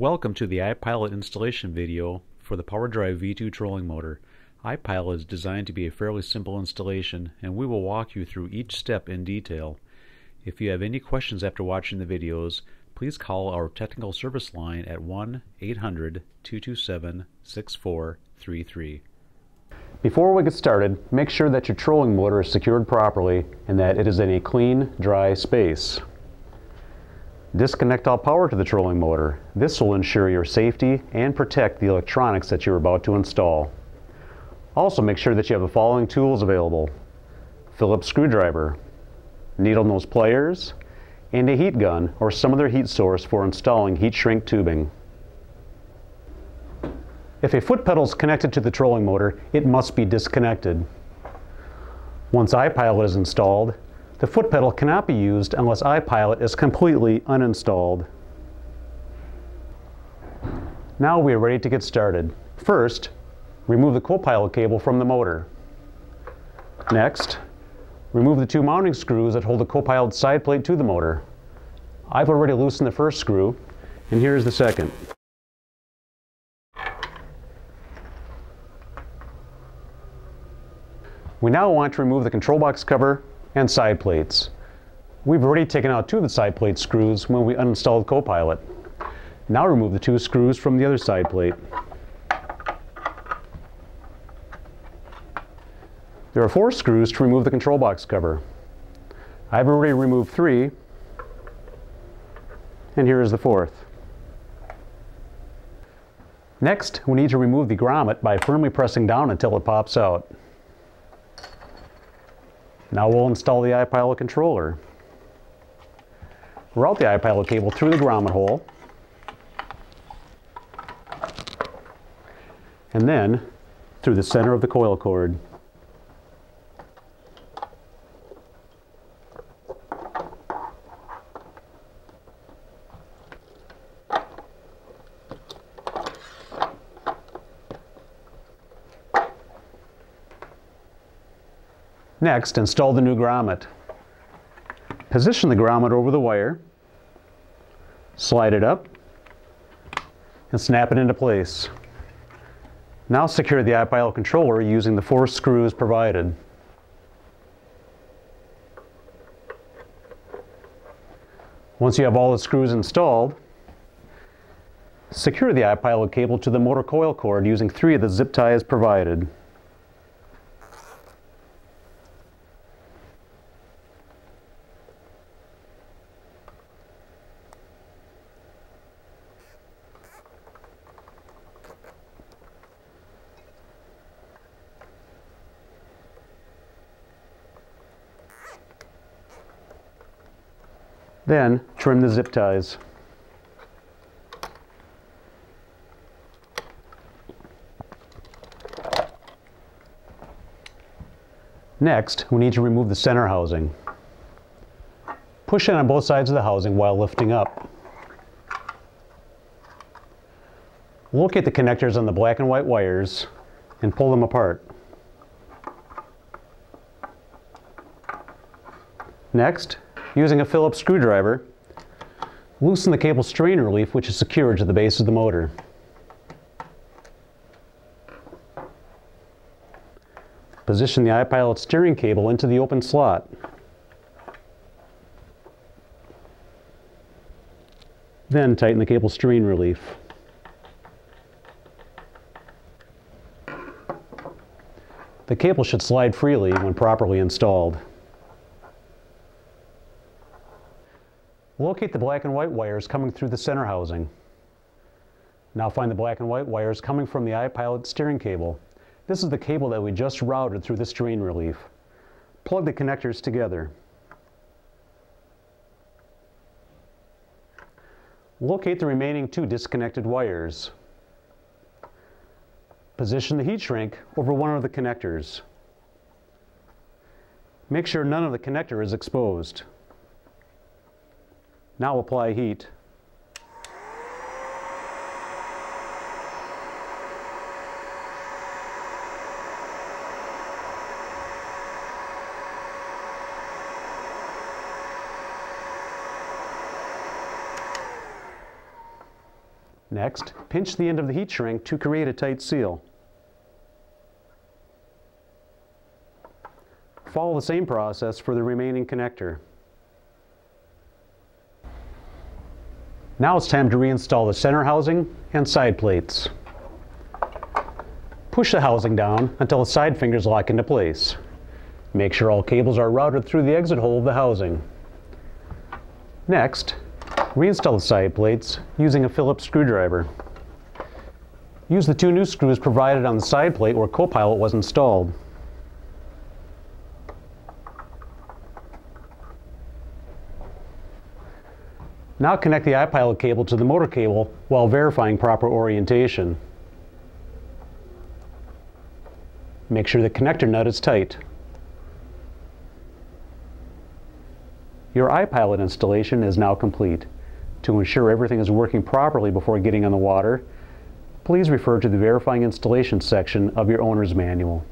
Welcome to the iPilot installation video for the PowerDrive V2 trolling motor. iPilot is designed to be a fairly simple installation and we will walk you through each step in detail. If you have any questions after watching the videos, please call our technical service line at 1-800-227-6433. Before we get started, make sure that your trolling motor is secured properly and that it is in a clean, dry space. Disconnect all power to the trolling motor. This will ensure your safety and protect the electronics that you're about to install. Also make sure that you have the following tools available. Phillips screwdriver, needle nose pliers, and a heat gun or some other heat source for installing heat shrink tubing. If a foot pedal is connected to the trolling motor, it must be disconnected. Once iPilot is installed, the foot pedal cannot be used unless iPilot is completely uninstalled. Now we are ready to get started. First, remove the co-pilot cable from the motor. Next, remove the two mounting screws that hold the co-pilot side plate to the motor. I've already loosened the first screw, and here's the second. We now want to remove the control box cover and side plates. We've already taken out two of the side plate screws when we uninstalled Copilot. Now remove the two screws from the other side plate. There are four screws to remove the control box cover. I've already removed three, and here is the fourth. Next, we need to remove the grommet by firmly pressing down until it pops out. Now we'll install the iPilot controller. Route the iPilot cable through the grommet hole. And then through the center of the coil cord. Next, install the new grommet. Position the grommet over the wire, slide it up, and snap it into place. Now secure the iPilot controller using the four screws provided. Once you have all the screws installed, secure the iPilot cable to the motor coil cord using three of the zip ties provided. Then trim the zip ties. Next, we need to remove the center housing. Push in on both sides of the housing while lifting up. Locate the connectors on the black and white wires and pull them apart. Next, Using a Phillips screwdriver, loosen the cable strain relief which is secured to the base of the motor. Position the iPilot steering cable into the open slot. Then tighten the cable strain relief. The cable should slide freely when properly installed. Locate the black and white wires coming through the center housing. Now find the black and white wires coming from the iPilot steering cable. This is the cable that we just routed through the strain relief. Plug the connectors together. Locate the remaining two disconnected wires. Position the heat shrink over one of the connectors. Make sure none of the connector is exposed. Now apply heat. Next, pinch the end of the heat shrink to create a tight seal. Follow the same process for the remaining connector. Now it's time to reinstall the center housing and side plates. Push the housing down until the side fingers lock into place. Make sure all cables are routed through the exit hole of the housing. Next, reinstall the side plates using a Phillips screwdriver. Use the two new screws provided on the side plate where Copilot was installed. Now connect the iPilot cable to the motor cable while verifying proper orientation. Make sure the connector nut is tight. Your iPilot installation is now complete. To ensure everything is working properly before getting on the water, please refer to the Verifying Installation section of your owner's manual.